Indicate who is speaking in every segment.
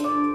Speaker 1: Yeah.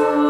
Speaker 1: Oh.